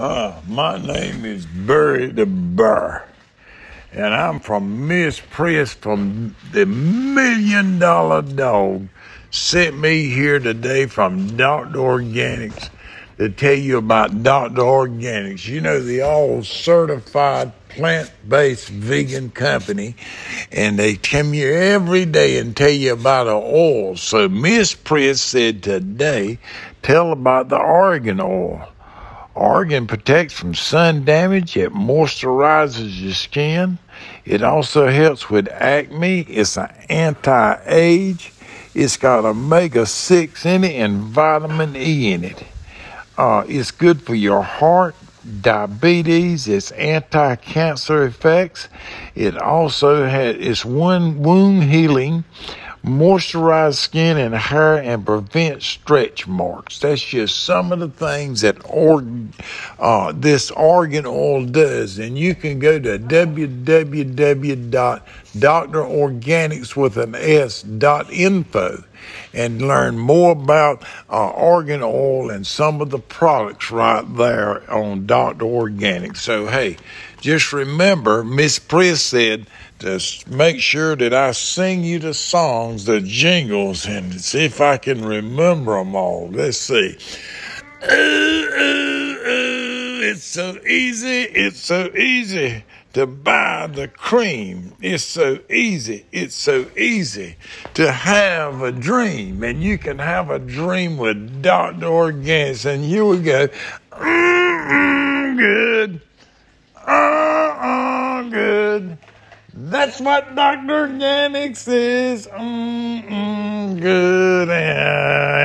Uh, my name is Burry the Burr, and I'm from Miss Priss from the Million Dollar Dog. Sent me here today from Dr. Organics to tell you about Dr. Organics. You know, the all certified plant based vegan company, and they come here every day and tell you about the oil. So, Miss Priss said today, tell about the argan oil. Argan protects from sun damage. It moisturizes your skin. It also helps with acne. It's an anti-age. It's got omega 6 in it and vitamin E in it. Uh, it's good for your heart, diabetes, it's anti-cancer effects. It also has it's one wound healing moisturize skin and hair and prevent stretch marks. That's just some of the things that uh, this argan oil does. And you can go to www.drorganics with an S dot info and learn more about uh, argan oil and some of the products right there on Dr. Organics. So, hey, just remember, Miss Priss said to make sure that I sing you the songs, the jingles, and see if I can remember them all. Let's see. Ooh, ooh, ooh, it's so easy, it's so easy to buy the cream. It's so easy, it's so easy to have a dream, and you can have a dream with Dr. Organics, and here we go. Mm-mm, good. Uh-uh, good. That's what Dr. Organics is. Mm-mm, good. I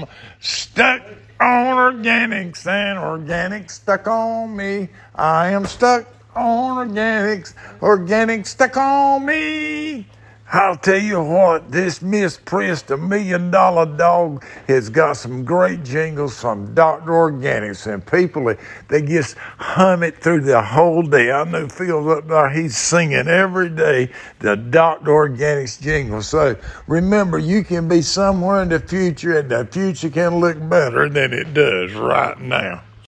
am stuck on organics and organics stuck on me. I am stuck on organics. Organics stuck on me. I'll tell you what, this Miss Priss, the million dollar dog, has got some great jingles from Dr. Organics, and people, they just hum it through the whole day. I know Phil up there, he's singing every day the Dr. Organics jingle. So remember, you can be somewhere in the future, and the future can look better than it does right now.